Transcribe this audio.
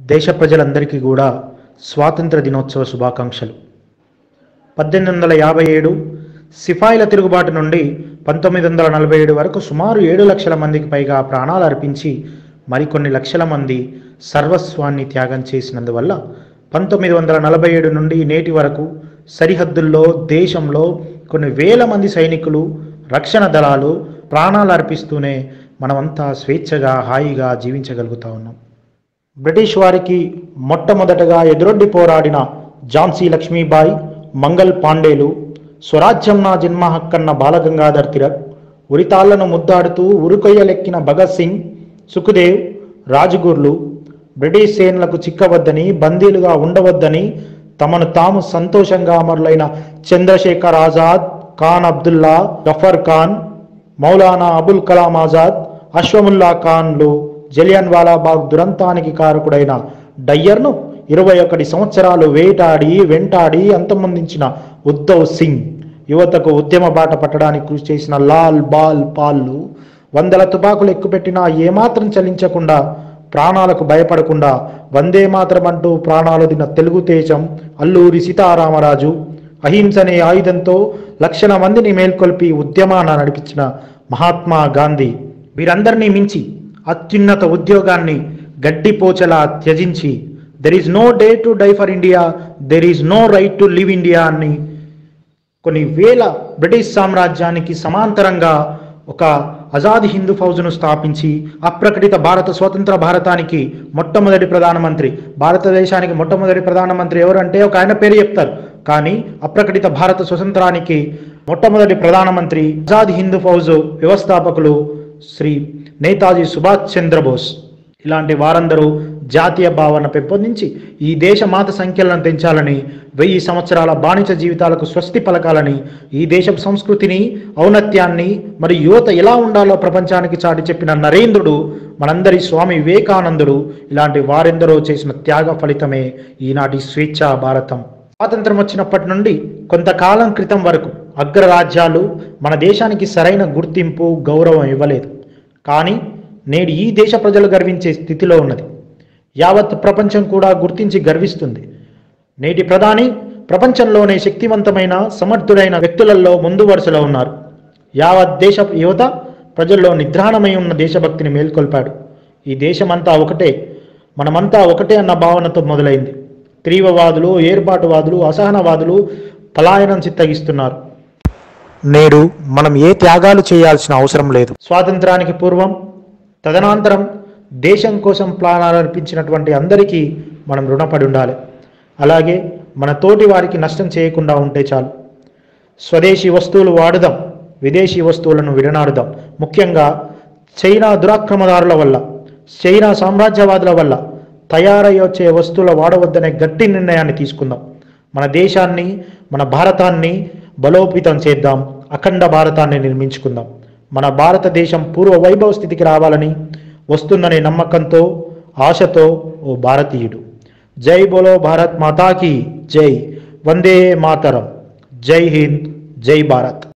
దేశ ప్రజలందరికీ కూడా స్వాతంత్ర దినోత్సవ శుభాకాంక్షలు. పద్దెనిమిది వందల యాభై ఏడు సిఫాయిల తిరుగుబాటు నుండి పంతొమ్మిది వందల నలభై ఏడు వరకు సుమారు ఏడు లక్షల మందికి పైగా ప్రాణాలు అర్పించి మరికొన్ని లక్షల మంది సర్వస్వాన్ని త్యాగం చేసినందువల్ల పంతొమ్మిది వందల నలభై ఏడు నుండి నేటి వరకు సరిహద్దుల్లో దేశంలో కొన్ని వేల మంది సైనికులు రక్షణ దళాలు ప్రాణాలు అర్పిస్తూనే మనమంతా స్వేచ్ఛగా హాయిగా జీవించగలుగుతా ఉన్నాం. బ్రిటిష్ వారికి మొట్టమొదటగా ఎదురొడ్డి పోరాడిన ఝాన్సీ లక్ష్మీబాయి మంగల్ పాండేలు స్వరాజ్యం నా జన్మ హక్కన్న బాలగంగాధర్ తిలక్ ఉరితాళ్ళను ముద్దాడుతూ ఉరుకొయ్యలెక్కిన భగత్ సింగ్ సుఖదేవ్ రాజగుర్లు బ్రిటిష్ సేనలకు చిక్కవద్దని బందీలుగా ఉండవద్దని తమను తాము సంతోషంగా అమరులైన చంద్రశేఖర్ ఆజాద్ ఖాన్ అబ్దుల్లా గఫర్ ఖాన్ మౌలానా అబుల్ కలాం ఆజాద్ అశ్వముల్లా ఖాన్లు జలియన్ వాలాబాగ్ దురంతానికి కారకుడైన డయ్యర్ను ఇరవై ఒకటి సంవత్సరాలు వేటాడి వెంటాడి అంతమొందించిన ఉద్ధవ్ సింగ్. యువతకు ఉద్యమ బాట పట్టడానికి కృషి చేసిన లాల్ బాల్ పాల్లు వందల తుపాకులు ఎక్కుపెట్టినా ఏమాత్రం చలించకుండా ప్రాణాలకు భయపడకుండా వందే మాత్రం అంటూ ప్రాణాలు దిన తెలుగు తేజం అల్లూరి సీతారామరాజు అహింస అనే ఆయుధంతో లక్షల మందిని మేల్కొల్పి ఉద్యమాన నడిపించిన మహాత్మా గాంధీ. వీరందరినీ మించి అత్యున్నత ఉద్యోగాన్ని గడ్డిపోచలా త్యజించి there is no day to die for India there is no right to live India అని కొన్ని వేల బ్రిటిష్ సామ్రాజ్యానికి సమాంతరంగా ఒక ఆజాద్ హిందూ ఫౌజ్ను స్థాపించి అప్రకటిత భారత స్వతంత్ర భారతానికి మొట్టమొదటి ప్రధానమంత్రి భారతదేశానికి మొట్టమొదటి ప్రధానమంత్రి ఎవరంటే ఒక ఆయన పేరు చెప్తారు. కానీ అప్రకటిత భారత స్వతంత్రానికి మొట్టమొదటి ప్రధానమంత్రి ఆజాద్ హిందూ ఫౌజ్ వ్యవస్థాపకులు శ్రీ నేతాజీ సుభాష్ చంద్రబోస్. ఇలాంటి వారందరూ జాతీయ భావన పెంపొందించి ఈ దేశ మాత సంఖ్యలను పెంచాలని వెయ్యి సంవత్సరాల బాణిజ్య జీవితాలకు స్వస్తి పలకాలని ఈ దేశ సంస్కృతిని ఔన్నత్యాన్ని మరి యువత ఎలా ఉండాలో ప్రపంచానికి చాటి చెప్పిన నరేంద్రుడు మనందరి స్వామి వివేకానందుడు ఇలాంటి వారెందరో చేసిన త్యాగ ఫలితమే ఈనాటి స్వేచ్ఛా భారతం. స్వాతంత్రం వచ్చినప్పటి నుండి కొంతకాలం క్రితం వరకు అగ్రరాజ్యాలు మన దేశానికి సరైన గుర్తింపు గౌరవం ఇవ్వలేదు. కానీ నేడు ఈ దేశ ప్రజలు గర్వించే స్థితిలో ఉన్నది. యావత్ ప్రపంచం కూడా గుర్తించి గర్విస్తుంది. నేటి ప్రధాని ప్రపంచంలోనే శక్తివంతమైన సమర్థుడైన వ్యక్తులలో ముందు వరుసలో ఉన్నారు. యావత్ దేశ యువత ప్రజల్లో నిద్రాణమై ఉన్న దేశభక్తిని మేల్కొల్పాడు. ఈ దేశమంతా ఒకటే మనమంతా ఒకటే అన్న భావనతో మొదలైంది. తీవ్రవాదులు ఏర్పాటువాదులు అసహనవాదులు పలాయనం చిత్తగిస్తున్నారు. నేడు మనం ఏ త్యాగాలు చేయాల్సిన అవసరం లేదు. స్వాతంత్రానికి పూర్వం తదనంతరం దేశం కోసం ప్రాణాలు అర్పించినటువంటి అందరికీ మనం రుణపడి ఉండాలి. అలాగే మన తోటి వారికి నష్టం చేయకుండా ఉంటే చాలు. స్వదేశీ వస్తువులు వాడుదాం విదేశీ వస్తువులను విడనాడుదాం. ముఖ్యంగా చైనా దురాక్రమదారుల వల్ల చైనా సామ్రాజ్యవాదుల వల్ల తయారై వచ్చే వస్తువుల వాడవద్దనే గట్టి నిర్ణయాన్ని తీసుకుందాం. మన దేశాన్ని మన భారతాన్ని బలోపేతం చేద్దాం. అఖండ భారతాన్ని నిర్మించుకుందాం. మన భారతదేశం పూర్వ వైభవ స్థితికి రావాలని వస్తుందనే నమ్మకంతో ఆశతో ఓ భారతీయుడు. జై బోలో భారత్ మాతాకి జై. వందే మాతరం. జై హింద్. జై భారత్.